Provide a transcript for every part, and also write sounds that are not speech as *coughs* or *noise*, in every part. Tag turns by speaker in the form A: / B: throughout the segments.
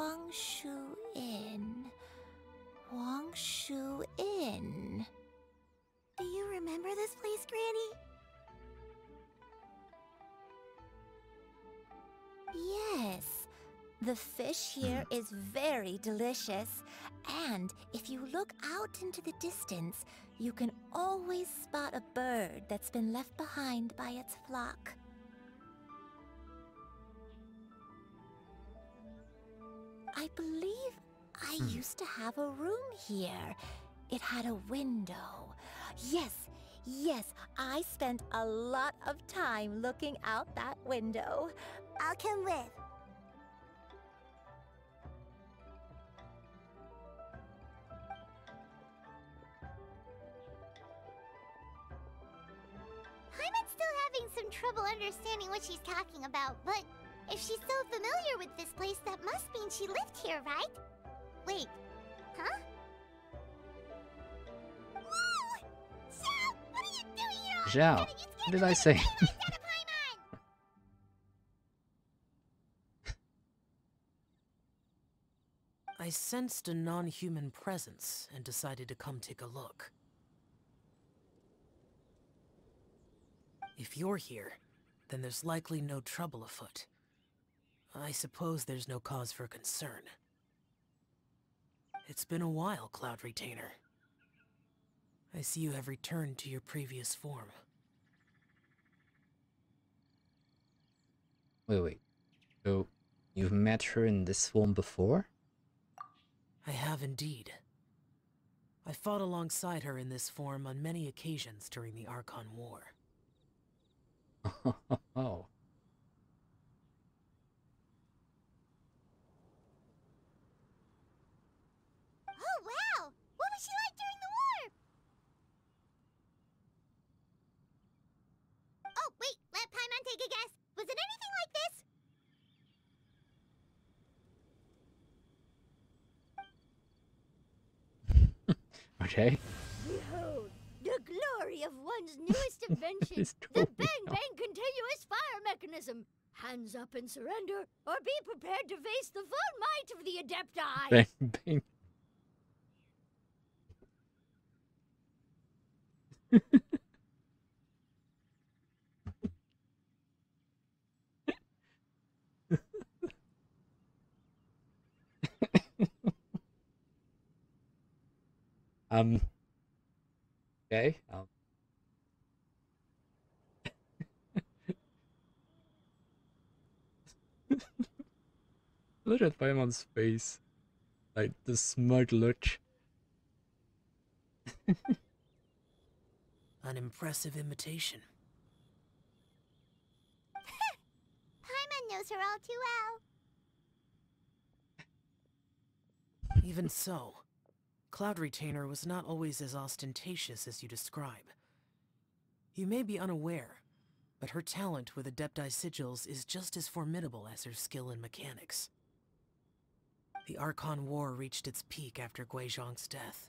A: Wang Shu Inn. Wang Shu Inn.
B: Do you remember this place, Granny?
A: Yes. The fish here is very delicious. And if you look out into the distance, you can always spot a bird that's been left behind by its flock. I believe I
C: Hmm.
A: used to have a room here. It had a window. Yes, yes, I spent a lot of time looking out that window.
B: I'll come with. Paimon's still having some trouble understanding what she's talking about, but if she's so familiar with this place, that must mean she lived here, right? Wait, huh? Whoa! Xiao, what are you doing here? all of a
C: Zhao, what did I say?
B: daylights out of Paimon! *laughs*
D: I sensed a non-human presence and decided to come take a look. If you're here, then there's likely no trouble afoot. I suppose there's no cause for concern. It's been a while, Cloud Retainer. I see you have returned to your previous form.
C: Wait, wait. So, you've met her in this form before?
D: I have indeed. I fought alongside her in this form on many occasions during the Archon War. *laughs*
C: oh.
B: Take a guess. Was it anything like this? *laughs*
C: Okay.
E: Behold, the glory of one's *laughs* newest invention, the Bang Bang continuous fire mechanism. Hands up and surrender, or be prepared to face the full might of the Adepti.
C: Bang, bang. Um. Okay. Um. *laughs* Look at Paimon's face. Like the smug look. *laughs*
D: An impressive imitation. *laughs*
B: Paimon knows her all too well.
D: Even so, Cloud Retainer was not always as ostentatious as you describe. You may be unaware, but her talent with Adepti sigils is just as formidable as her skill in mechanics. The Archon War reached its peak after Guizhong's death.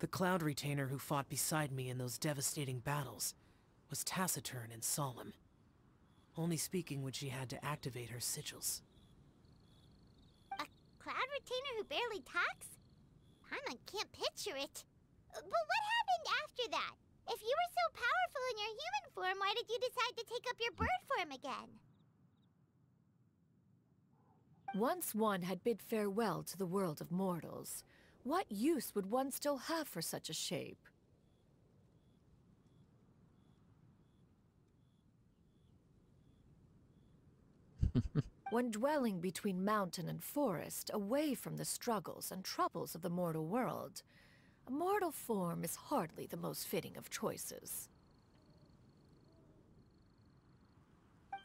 D: The Cloud Retainer who fought beside me in those devastating battles was taciturn and solemn, only speaking when she had to activate her sigils.
B: A Cloud retainer who barely talks? Paimon can't picture it. Uh, But what happened after that? If you were so powerful in your human form, why did you decide to take up your bird form again?
F: Once one had bid farewell to the world of mortals, what use would one still have for such a shape? *laughs* when dwelling between mountain and forest, away from the struggles and troubles of the mortal world, a mortal form is hardly the most fitting of choices.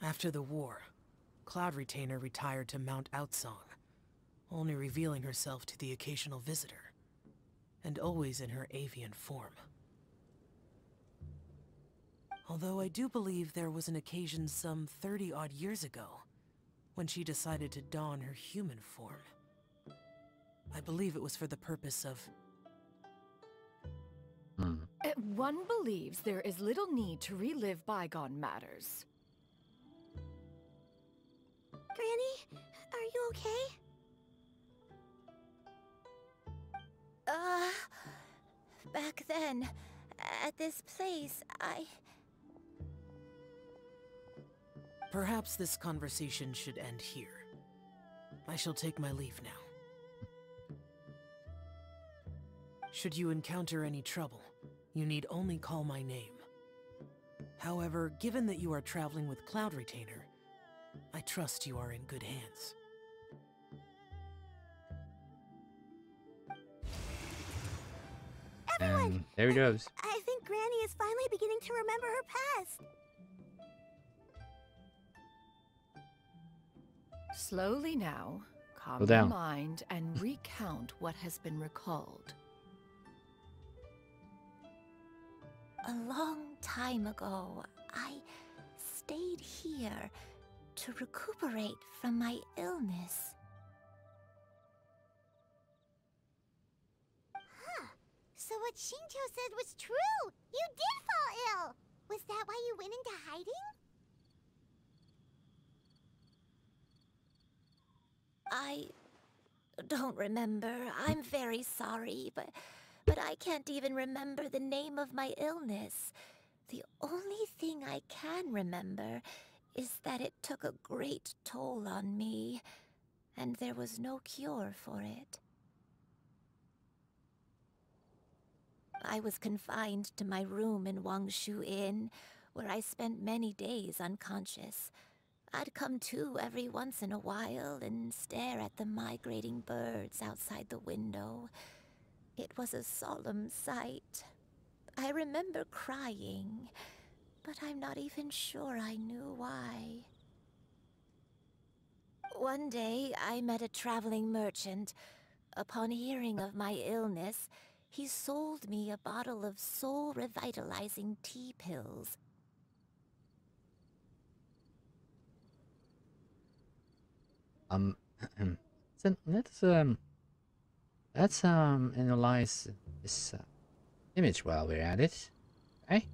D: After the war, Cloud Retainer retired to Mount Aocang, only revealing herself to the occasional visitor, and always in her avian form. Although I do believe there was an occasion some 30 odd years ago when she decided to don her human form. I believe it was for the purpose of
C: Hmm.
F: Uh, One believes there is little need to relive bygone matters.
B: Granny, are you
A: okay? Uh, back then, at this place, I...
D: Perhaps this conversation should end here. I shall take my leave now. Should you encounter any trouble, you need only call my name. However, given that you are traveling with Cloud Retainer, I trust you are in good hands.
C: And there he goes.
B: I think Granny is finally beginning to remember her past.
F: Slowly now, calm
C: Go
F: your mind and recount what has been recalled.
A: A long time ago, I stayed here to recuperate from my illness. Huh.
B: So what Shinto said was true! You did fall ill! Was that why you went into hiding?
A: I don't remember. I'm very sorry, but but I can't even remember the name of my illness. The only thing I can remember is that it took a great toll on me, and there was no cure for it. I was confined to my room in Wangshu Inn, where I spent many days unconscious. I'd come to every once in a while and stare at the migrating birds outside the window. It was a solemn sight. I remember crying, but I'm not even sure I knew why. One day, I met a traveling merchant. Upon hearing of my illness, he sold me a bottle of soul revitalizing tea pills.
C: Um, *clears throat* so let's um, let's um analyze this uh, image while we're at it. Okay.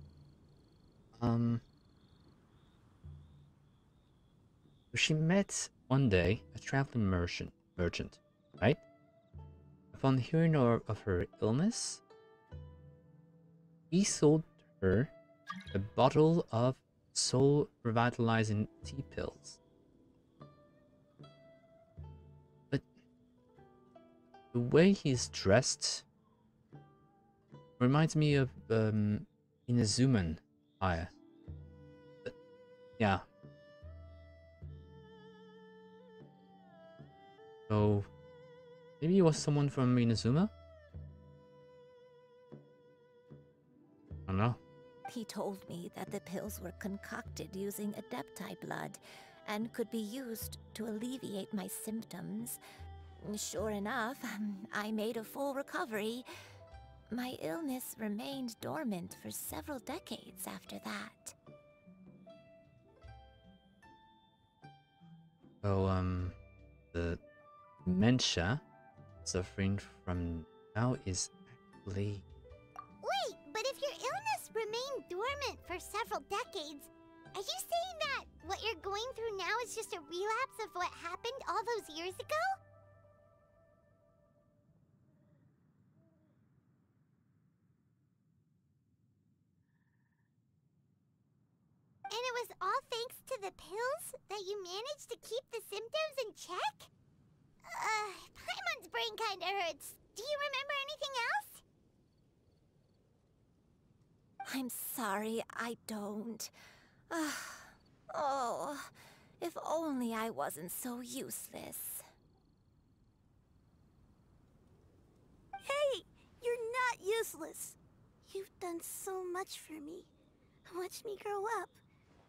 C: Um. She met one day a traveling merchant, merchant, right? Upon hearing of, of her illness, he sold her a bottle of soul revitalizing tea pills. The way he's dressed reminds me of um, Inazuman. Yeah. So maybe it was someone from Inazuma? I don't know.
A: He told me that the pills were concocted using Adepti blood and could be used to alleviate my symptoms. Sure enough, I made a full recovery. My illness remained dormant for several decades after that.
C: So, um, the dementia suffering from now is actually
B: Wait, but if your illness remained dormant for several decades, are you saying that what you're going through now is just a relapse of what happened all those years ago? Was all thanks to the pills that you managed to keep the symptoms in check? Uh, Paimon's brain kinda hurts. Do you remember anything else?
A: I'm sorry, I don't. Ah, oh, if only I wasn't so useless.
B: Hey, you're not useless. You've done so much for me. Watched me grow up.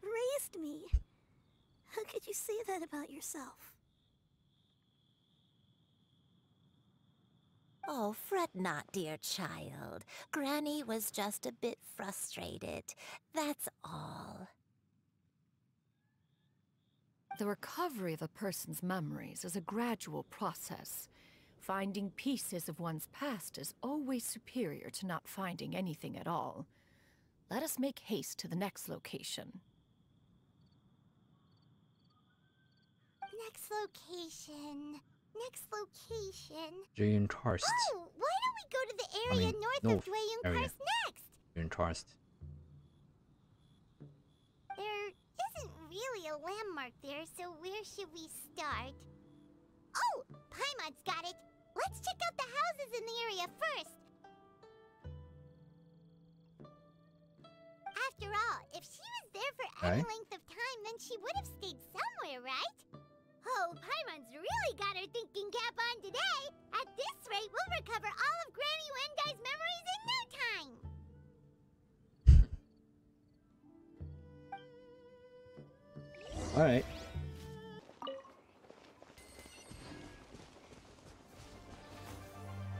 B: Raised me. How could you say that about yourself?
A: Oh, fret not, dear child. Granny was just a bit frustrated. That's all.
F: The recovery of a person's memories is a gradual process. Finding pieces of one's past is always superior to not finding anything at all. Let us make haste to the next location.
B: Next location. Next location.
C: Jueyun Karst.
B: Oh, why don't we go to the
C: I
B: area
C: mean,
B: north,
C: north
B: of Dwayne. Karst next?
C: Jueyun Karst.
B: There isn't really a landmark there, so where should we start? Oh, Paimon's got it. Let's check out the houses in the area first. After all, if she was there for any
C: Okay.
B: length of time, then she would have stayed somewhere, right? Oh, Paimon's really got her thinking cap on today. At this rate, we'll recover all of Granny Yuandai's memories in no time. *laughs*
C: Alright.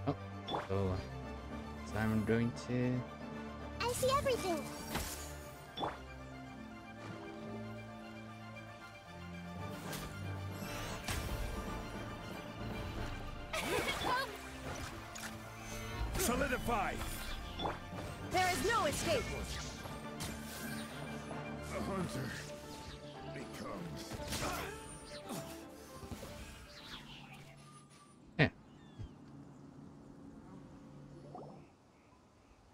C: Oh, so, so I'm going to.
B: I see everything.
G: Solidify!
F: There is no escape.
G: The hunter becomes.
C: Yeah.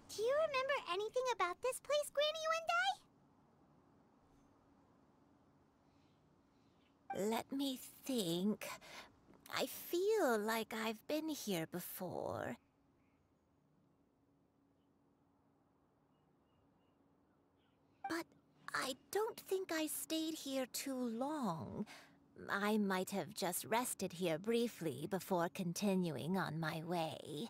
B: Do you remember anything about this place, Granny Yuandai?
A: Let me think. I feel like I've been here before. But I don't think I stayed here too long. I might have just rested here briefly before continuing on my way.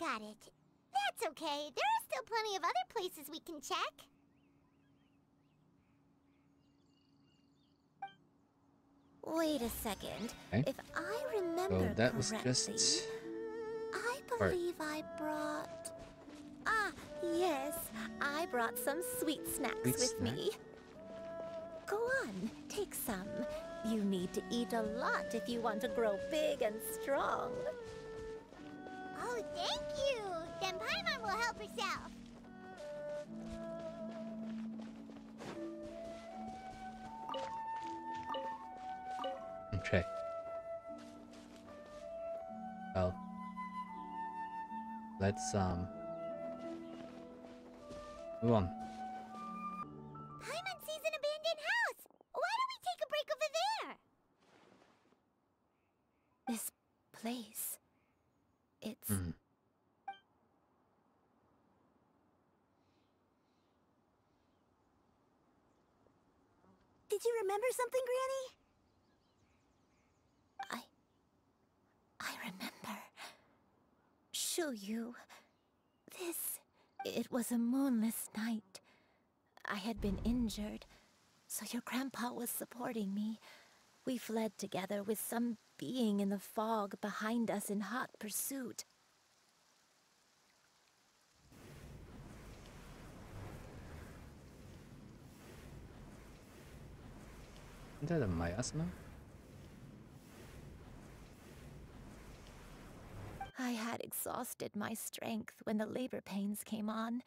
B: Got it. That's okay. There are still plenty of other places we can check.
A: Wait a second.
C: Okay.
A: If I remember
C: So that was
A: correctly,
C: just.
A: I
C: Or-
A: believe I brought. Ah, yes, I brought some sweet snacks
C: Sweet
A: with
C: snack?
A: me. Go on, take some. You need to eat a lot if you want to grow big and strong.
B: Oh, thank you. Then Paimon will help herself.
C: Okay. Well. Let's, um. Move on.
B: Paimon sees an abandoned house. Why don't we take a break over there?
A: This place. It's.
C: Mhm.
B: Did you remember something, Granny?
A: I. I remember. Shuyu. This. It was a moonless night. I had been injured, so your grandpa was supporting me. We fled together with some being in the fog behind us in hot pursuit.
C: Isn't that a miasma?
A: I had exhausted my strength when the labor pains came on,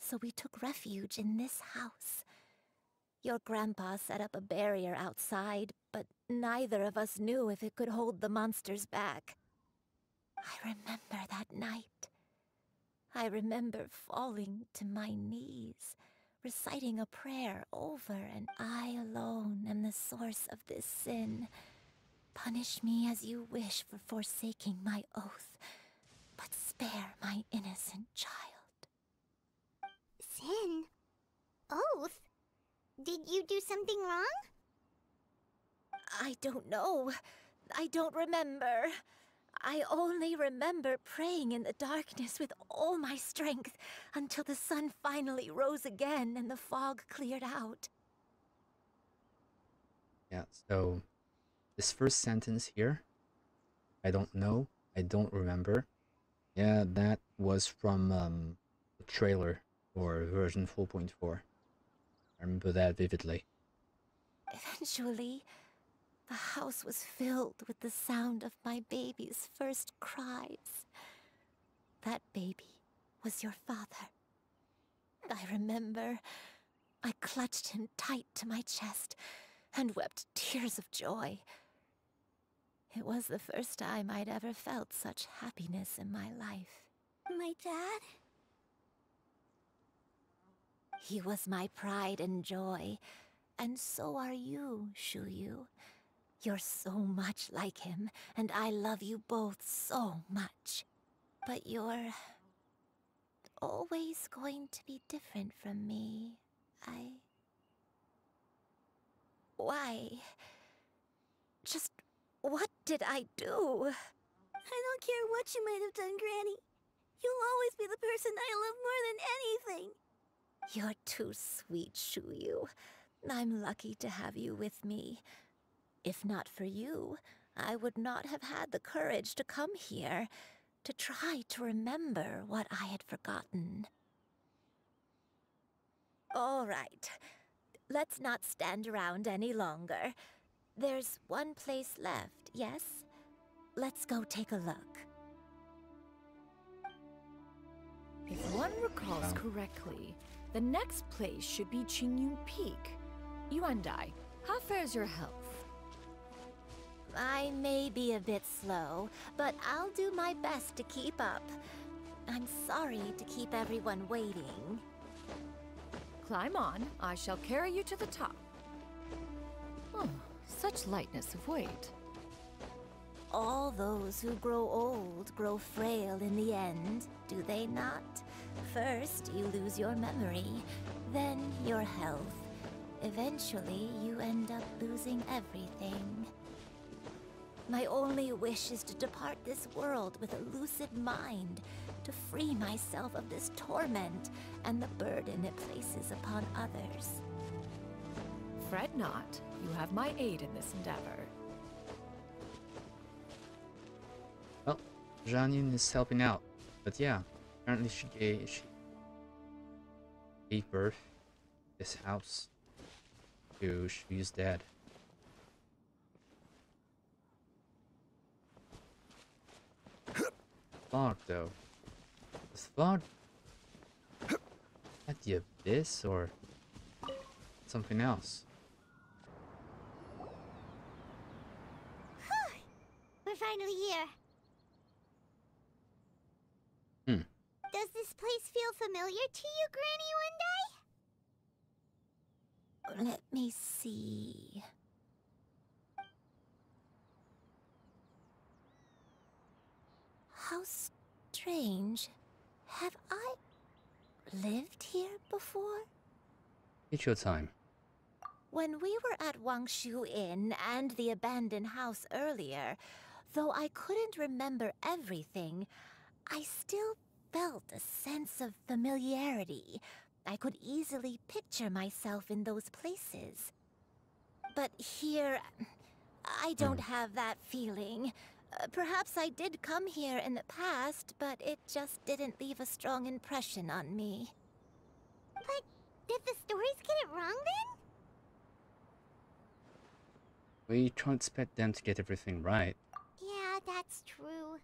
A: so we took refuge in this house. Your grandpa set up a barrier outside, but neither of us knew if it could hold the monsters back. I remember that night. I remember falling to my knees, reciting a prayer over and I alone am the source of this sin. Punish me as you wish for forsaking my oath, but spare my innocent child.
B: Sin? Oath? Did you do something wrong?
A: I don't know. I don't remember. I only remember praying in the darkness with all my strength until the sun finally rose again and the fog cleared out.
C: Yeah, so this first sentence here, I don't know, I don't remember. Yeah, that was from um, the trailer or version 4.4. I remember that vividly.
A: Eventually, the house was filled with the sound of my baby's first cries. That baby was your father. I remember I clutched him tight to my chest and wept tears of joy. It was the first time I'd ever felt such happiness in my life.
E: My dad?
A: He was my pride and joy, and so are you, Shuyu. You're so much like him, and I love you both so much. But you're always going to be different from me. I. Why? Just what did I do?
E: I don't care what you might have done, Granny. You'll always be the person I love more than anything.
A: You're too sweet, Shuyu. I'm lucky to have you with me. If not for you, I would not have had the courage to come here, to try to remember what I had forgotten. All right. Let's not stand around any longer. There's one place left, yes? Let's go take a look.
F: If one recalls correctly, the next place should be Qingyun Peak. Yuandai, how fares your health?
A: I may be a bit slow, but I'll do my best to keep up. I'm sorry to keep everyone waiting.
F: Climb on, I shall carry you to the top. Such lightness of weight.
A: All those who grow old grow frail in the end, do they not? First, you lose your memory, then your health. Eventually, you end up losing everything. My only wish is to depart this world with a lucid mind, to free myself of this torment and the burden it places upon others.
F: Fret not, you have my aid in this endeavor.
C: Well, Zhang is helping out. But yeah, apparently she gave, she gave birth this house to Shuyu's dad. *coughs* Fog though. Is at the abyss or something else?
B: Finally here.
C: Hmm.
B: Does this place feel familiar to you, Granny One
A: Let me see. How strange. Have I lived here before?
C: It's your time.
A: When we were at Wangshu Inn and the abandoned house earlier, though I couldn't remember everything, I still felt a sense of familiarity. I could easily picture myself in those places. But here, I don't have that feeling. Uh, perhaps I did come here in the past, but it just didn't leave a strong impression on me.
B: But did the stories get it wrong then?
C: We can't expect them to get everything right.
B: That's true.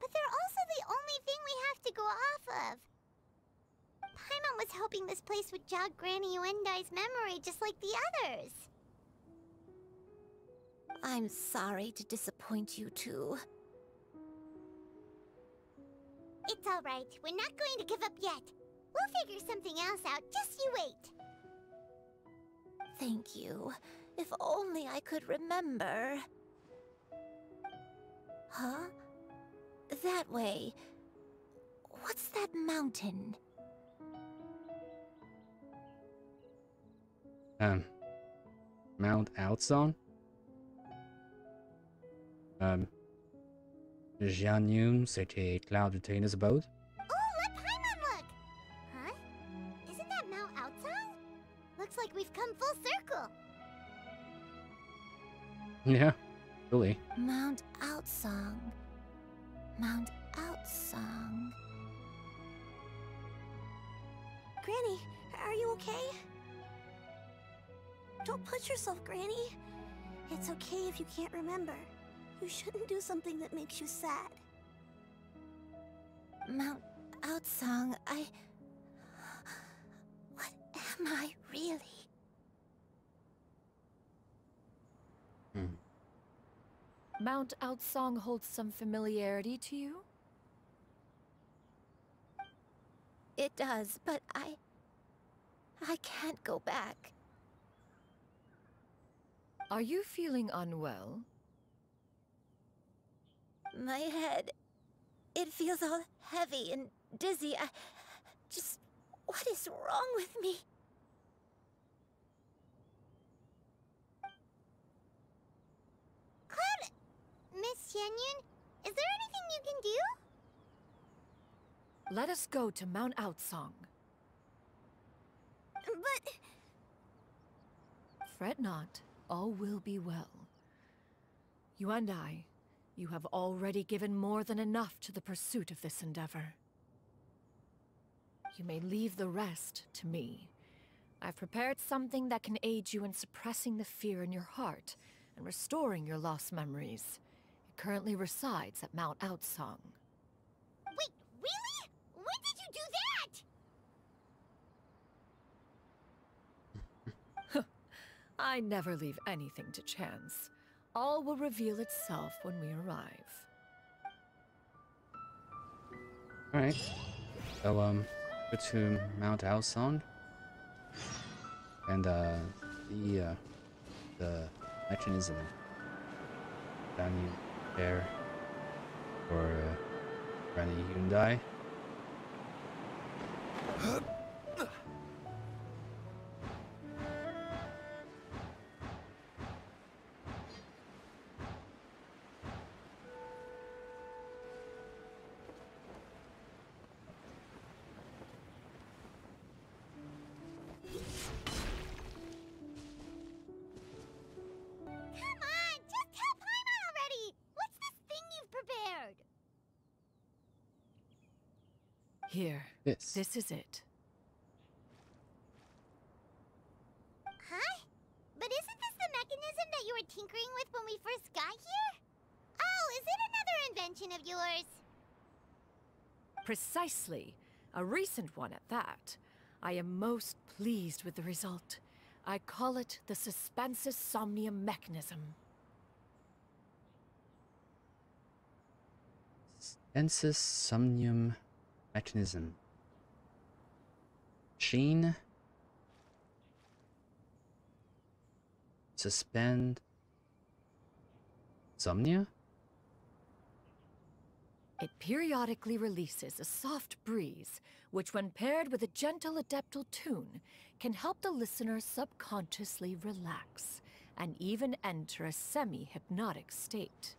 B: But they're also the only thing we have to go off of. Paimon was hoping this place would jog Granny Yuandai's memory just like the others.
A: I'm sorry to disappoint you too.
B: It's alright. We're not going to give up yet. We'll figure something else out. Just you wait.
A: Thank you. If only I could remember. Huh? That way. What's that mountain?
C: Um, Mount Aocang? Um, Xianyun, c'était Cloud Retainer's abode?
B: Oh, let Paimon Mount
A: Aocang.
E: Granny, are you okay? Don't push yourself, Granny. It's okay if you can't remember. You shouldn't do something that makes you sad.
A: Mount Aocang, I. What Am I really?
F: Mount Aocang holds some familiarity to you?
A: It does, but I. I can't go back.
F: Are you feeling unwell?
A: My head. It feels all heavy and dizzy. I. Just. What is wrong with me?
B: Cloud, Miss Xianyun, is there anything you can do?
F: Let us go to Mount Aocang.
B: But
F: Fret not, all will be well. You and I, you have already given more than enough to the pursuit of this endeavor. You may leave the rest to me. I've prepared something that can aid you in suppressing the fear in your heart and restoring your lost memories. It currently resides at Mount Aocang.
B: wait, really? When did you do that? *laughs*
F: I never leave anything to chance. All will reveal itself when we arrive.
C: Alright. So, um, go to Mount Aocang. And, uh, the, uh, the mechanism. Danny there for uh, Granny Hyundai. *laughs*
F: Here,
C: This.
F: this is it.
B: Huh? But isn't this the mechanism that you were tinkering with when we first got here? Oh, is it another invention of yours?
F: Precisely. A recent one at that. I am most pleased with the result. I call it the Suspensus Somnium mechanism.
C: Ensis Somnium Mechanism. Sheen. Suspend. Somnia?
F: It periodically releases a soft breeze, which, when paired with a gentle adeptal tune, can help the listener subconsciously relax and even enter a semi hypnotic state.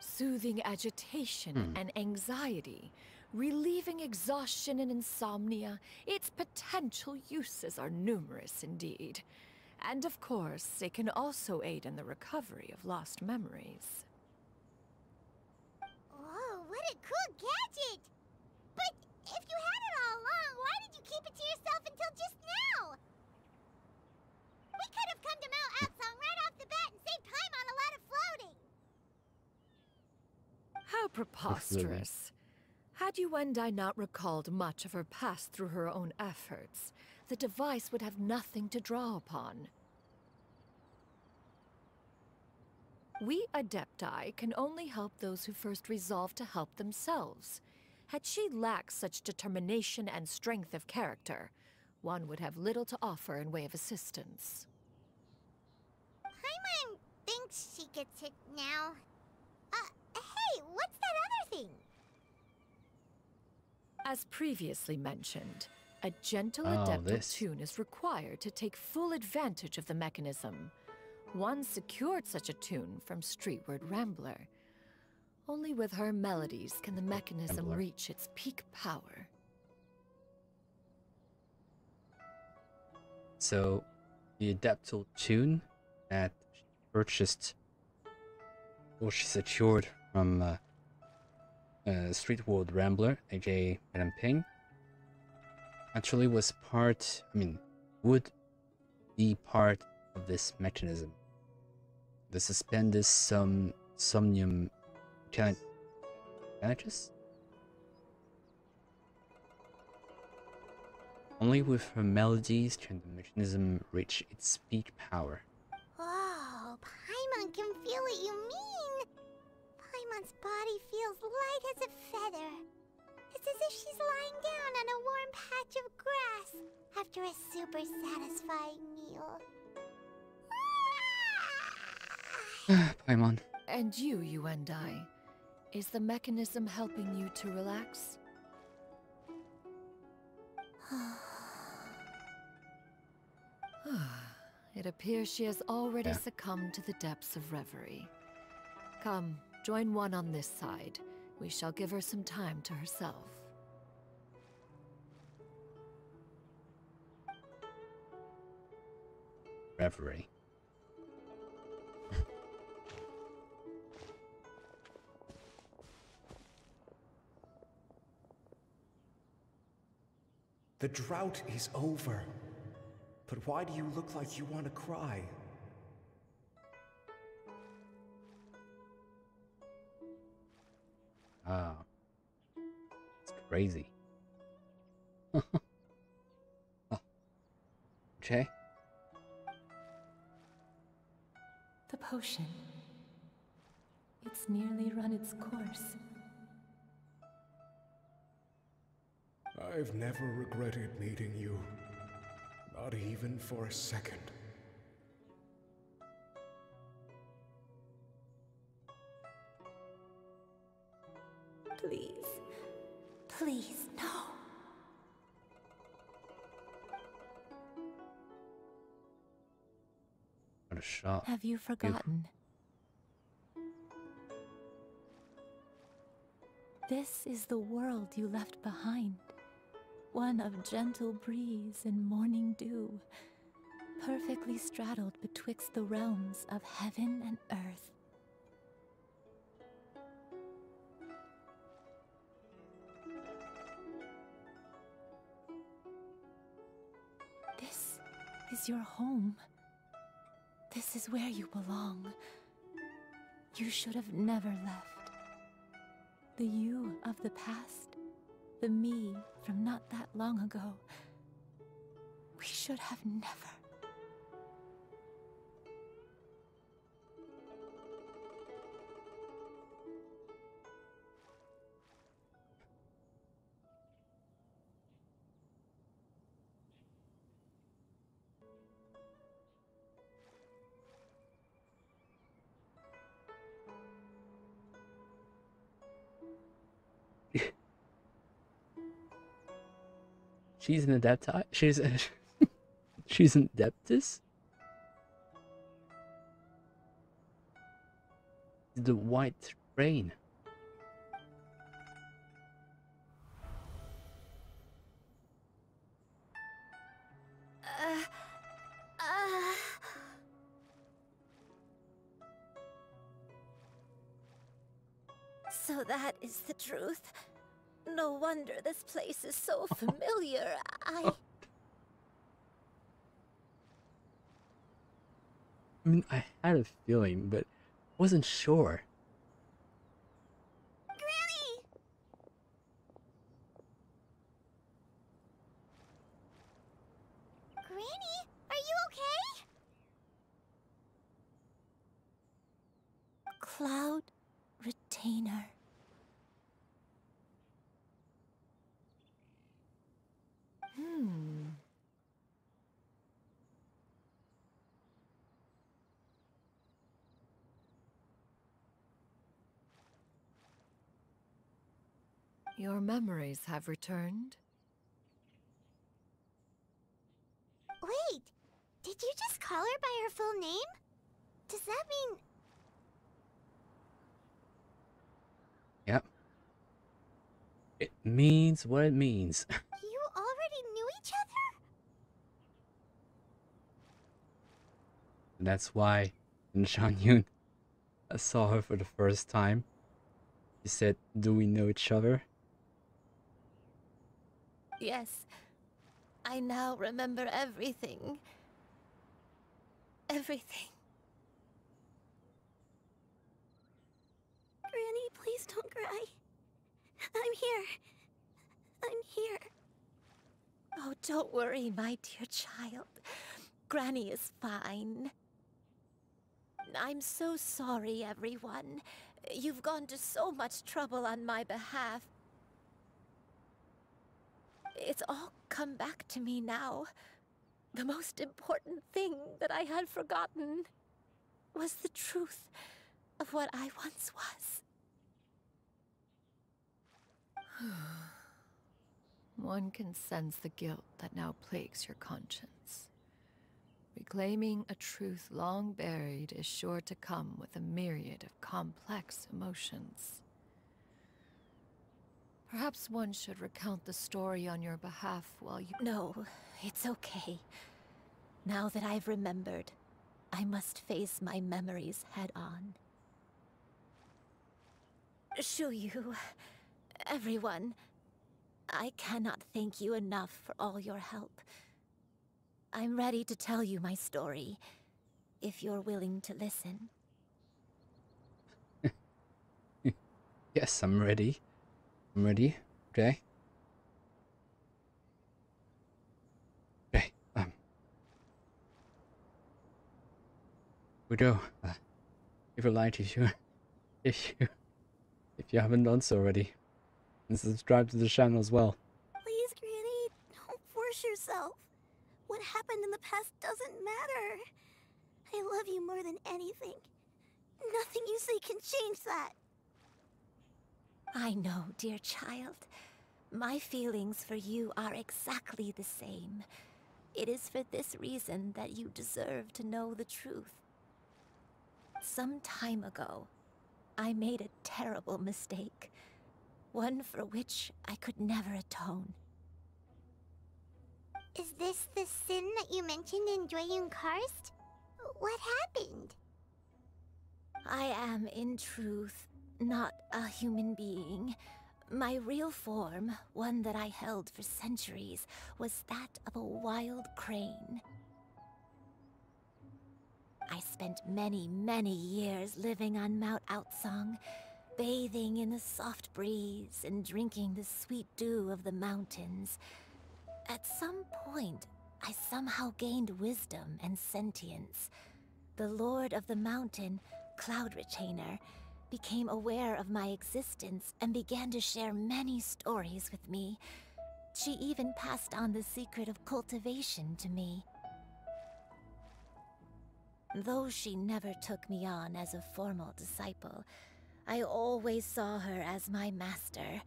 F: Soothing agitation
C: Hmm.
F: and anxiety, relieving exhaustion and insomnia, its potential uses are numerous indeed. And of course, it can also aid in the recovery of lost memories.
B: Whoa, what a cool gadget! But if you had it all along, why did you keep it to yourself until just now? We could have come to Mount Aocang right off the bat and saved time on a lot of floating.
F: How *laughs* preposterous. Had Yuandai not recalled much of her past through her own efforts, the device would have nothing to draw upon. We Adepti can only help those who first resolve to help themselves. Had she lacked such determination and strength of character, one would have little to offer in way of assistance.
B: Paimon thinks she gets it now. Hey, what's that other thing?
F: As previously mentioned, a gentle
C: Oh,
F: adeptal tune is required to take full advantage of the mechanism. One secured such a tune from Streetward Rambler. Only with her melodies can the mechanism
C: Rambler.
F: reach its peak power.
C: So, the Adeptal tune that she purchased, or she secured from uh, uh, Streetward Rambler, aka Madame Ping, actually was part, I mean, would be part of this mechanism. The suspendus som somnium mechani- mechanicus? Only with her melodies can the mechanism reach its peak power.
B: Oh, Paimon can feel what you mean. Paimon's body feels light as a feather. It's as if she's lying down on a warm patch of grass after a super satisfying meal.
C: Ah, Paimon.
F: And you, Yuandai, is the mechanism helping you to relax? *sighs* Ah, it appears she has already
C: Yeah.
F: succumbed to the depths of reverie. Come, join one on this side. We shall give her some time to herself.
C: Reverie.
H: The drought is over. But why do you look like you want to cry?
C: Crazy. *laughs* oh. Okay.
A: The potion. It's nearly run its course.
G: I've never regretted meeting you. Not even for a second.
A: Please. Please, no.
C: What a shot.
A: Have you forgotten? This is the world you left behind. One of gentle breeze and morning dew, perfectly straddled betwixt the realms of heaven and earth. Is your home. This is where you belong. You should have never left. The you of the past, the me from not that long ago. We should have never.
C: She's an adepti. She's a, *laughs* she's an adeptus. The white rain.
A: So that is the truth. No wonder this place is so *laughs* familiar. I.
C: I mean, I had a feeling, but wasn't sure.
B: Granny! Granny, are you okay?
A: Cloud Retainer.
F: Hmm. Your memories have returned?
B: Wait, did you just call her by her full name? Does that mean
C: Yep. It means what it means. *laughs*
B: you already knew each other?
C: And that's why when Shan Yun I *laughs* saw her for the first time, he said, Do we know each other?
A: Yes. I now remember everything. Everything.
B: Granny, please don't cry. I'm here. I'm here.
A: Oh, don't worry, my dear child. Granny is fine. I'm so sorry, everyone. You've gone to so much trouble on my behalf. It's all come back to me now. The most important thing that I had forgotten was the truth of what I once was. *sighs*
F: One can sense the guilt that now plagues your conscience. Reclaiming a truth long buried is sure to come with a myriad of complex emotions. Perhaps one should recount the story on your behalf while you.
A: No, it's okay. Now that I've remembered, I must face my memories head on. Shuyu, everyone, I cannot thank you enough for all your help. I'm ready to tell you my story, if you're willing to listen. *laughs*
C: Yes, I'm ready. I'm ready. Okay. Okay. Um. Widow, uh, leave a like if you, if you, if you haven't done so already, and subscribe to the channel as well.
I: Please, Granny, don't force yourself. What happened in the past doesn't matter. I love you more than anything. Nothing you say can change that.
A: I know, dear child. My feelings for you are exactly the same. It is for this reason that you deserve to know the truth. Some time ago, I made a terrible mistake. One for which I could never atone.
B: Is this the sin that you mentioned in Jueyun Karst? What happened?
A: I am, in truth, not a human being. My real form, one that I held for centuries, was that of a wild crane. I spent many, many years living on Mount Aocang, bathing in the soft breeze and drinking the sweet dew of the mountains. At some point, I somehow gained wisdom and sentience. The Lord of the Mountain, Cloud Retainer, became aware of my existence and began to share many stories with me. She even passed on the secret of cultivation to me. Though she never took me on as a formal disciple, I always saw her as my master.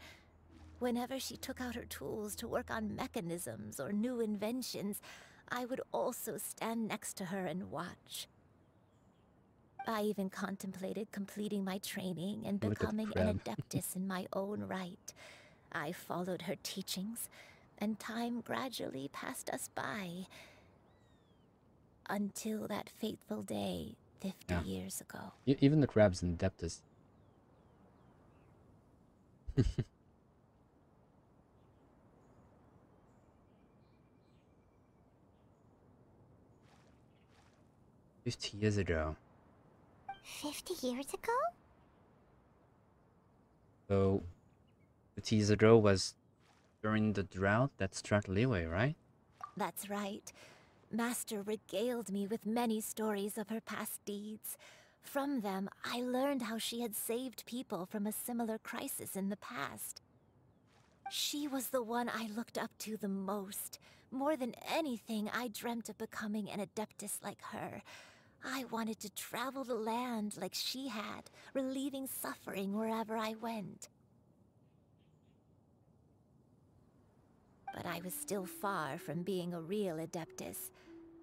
A: Whenever she took out her tools to work on mechanisms or new inventions, I would also stand next to her and watch. I even contemplated completing my training and
C: Look
A: becoming an adeptus in my own right. I followed her teachings, and time gradually passed us by. Until that fateful day, 50
C: Yeah.
A: years ago.
C: E- even the crabs and Adeptus. *laughs* Fifty years ago.
B: 50 years ago?
C: So, fifty years ago was during the drought that struck Liyue, right?
A: That's right. Master regaled me with many stories of her past deeds. From them, I learned how she had saved people from a similar crisis in the past. She was the one I looked up to the most. More than anything, I dreamt of becoming an adeptus like her. I wanted to travel the land like she had, relieving suffering wherever I went. But I was still far from being a real adeptus.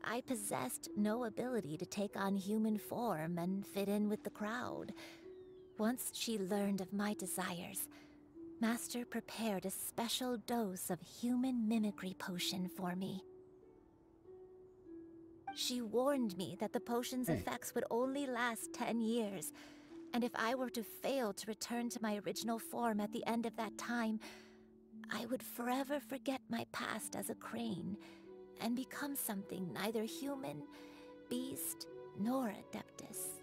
A: I possessed no ability to take on human form and fit in with the crowd. Once she learned of my desires, Master prepared a special dose of human mimicry potion for me. She warned me that the potion's
C: Hey.
A: effects would only last 10 years, and if I were to fail to return to my original form at the end of that time, I would forever forget my past as a crane and become something neither human, beast, nor adeptus.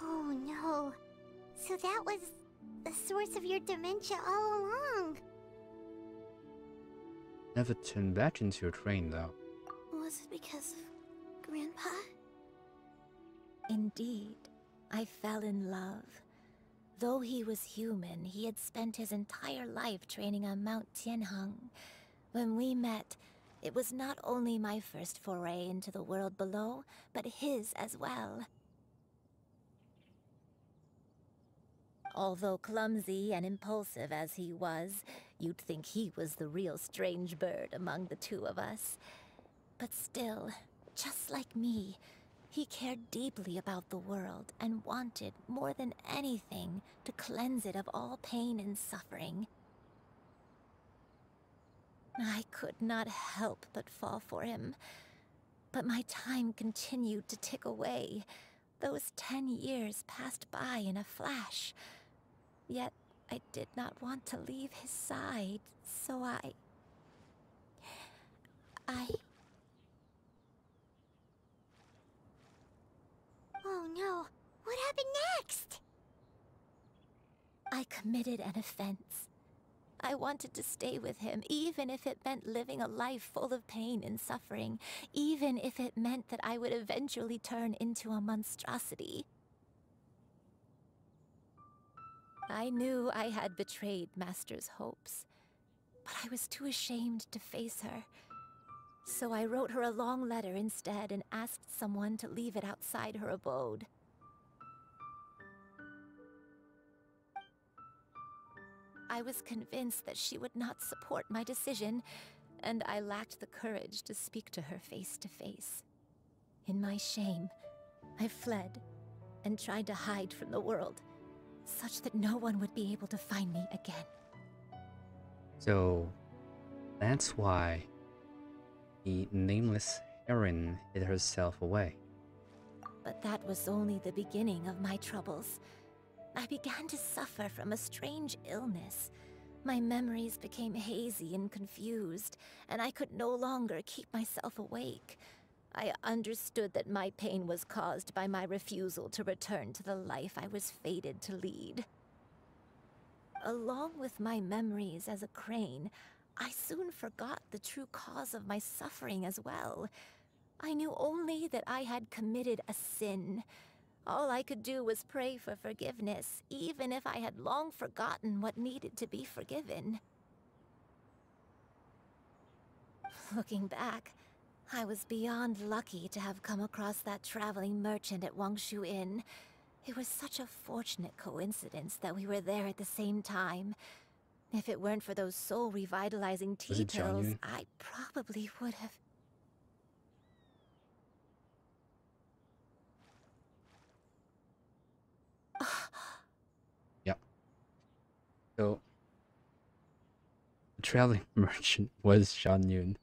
B: Oh no. So that was the source of your dementia all along.
C: never turned back into a train, though.
I: Was it because of Grandpa?
A: Indeed, I fell in love. Though he was human, he had spent his entire life training on Mount Tianheng. When we met, it was not only my first foray into the world below, but his as well. Although clumsy and impulsive as he was, you'd think he was the real strange bird among the two of us. But still, just like me, he cared deeply about the world and wanted, more than anything, to cleanse it of all pain and suffering. I could not help but fall for him. But my time continued to tick away. Those ten years passed by in a flash. Yet I did not want to leave his side, so I... I...
B: Oh no, what happened next?
A: I committed an offense. I wanted to stay with him, even if it meant living a life full of pain and suffering, even if it meant that I would eventually turn into a monstrosity. I knew I had betrayed Master's hopes, but I was too ashamed to face her. So I wrote her a long letter instead and asked someone to leave it outside her abode. I was convinced that she would not support my decision, and I lacked the courage to speak to her face to face. In my shame, I fled and tried to hide from the world, such that no one would be able to find me again.
C: So that's why the nameless heroine hid herself away.
A: But that was only the beginning of my troubles. I began to suffer from a strange illness. My memories became hazy and confused, and I could no longer keep myself awake. I understood that my pain was caused by my refusal to return to the life I was fated to lead. Along with my memories as a crane, I soon forgot the true cause of my suffering as well. I knew only that I had committed a sin. All I could do was pray for forgiveness, even if I had long forgotten what needed to be forgiven. Looking back, I was beyond lucky to have come across that traveling merchant at Wangshu Inn. It was such a fortunate coincidence that we were there at the same time. If it weren't for those soul revitalizing tea pills, I probably would have. *gasps* Yeah.
C: So the traveling *laughs* merchant was Xianyun.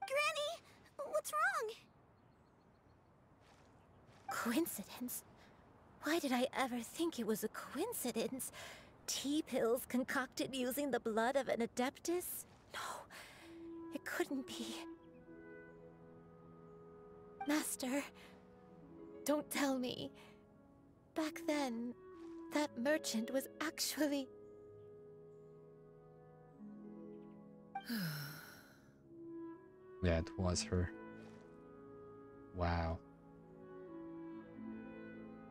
I: Granny, what's wrong?
A: Coincidence? Why did I ever think it was a coincidence? Tea pills concocted using the blood of an adeptus? No, it couldn't be. Master, don't tell me. Back then, that merchant was actually. *sighs*
C: That was her. Wow.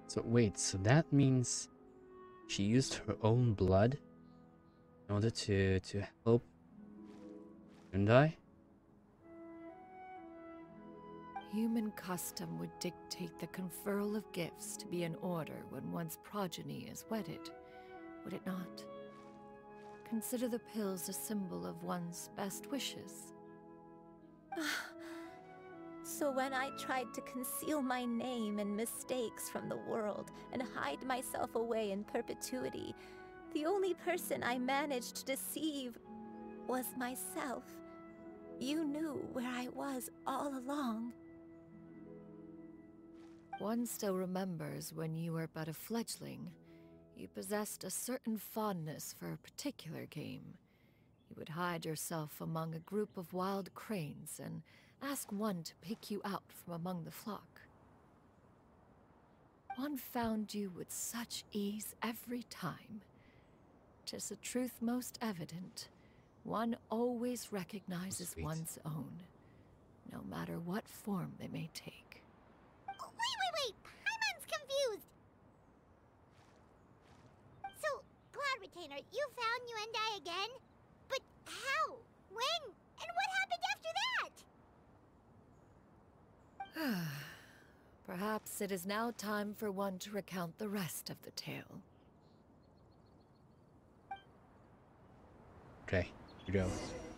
C: So wait, so that means she used her own blood in order to to help Yuandai?
F: Human custom would dictate the conferral of gifts to be in order when one's progeny is wedded, would it not? Consider the pills a symbol of one's best wishes.
A: Ah, So when I tried to conceal my name and mistakes from the world and hide myself away in perpetuity, the only person I managed to deceive was myself. You knew where I was all along.
F: One still remembers when you were but a fledgling. You possessed a certain fondness for a particular game. You would hide yourself among a group of wild cranes and ask one to pick you out from among the flock. One found you with such ease every time. Tis a truth most evident. One always recognizes
C: Sweet.
F: one's own, no matter what form they may take.
B: Oh, wait, wait, wait! Paimon's confused! So, Cloud Retainer, you found Yuandai again? But how? When? And what happened after that? *sighs*
F: Perhaps it is now time for one to recount the rest of the tale.
C: Okay, here we go.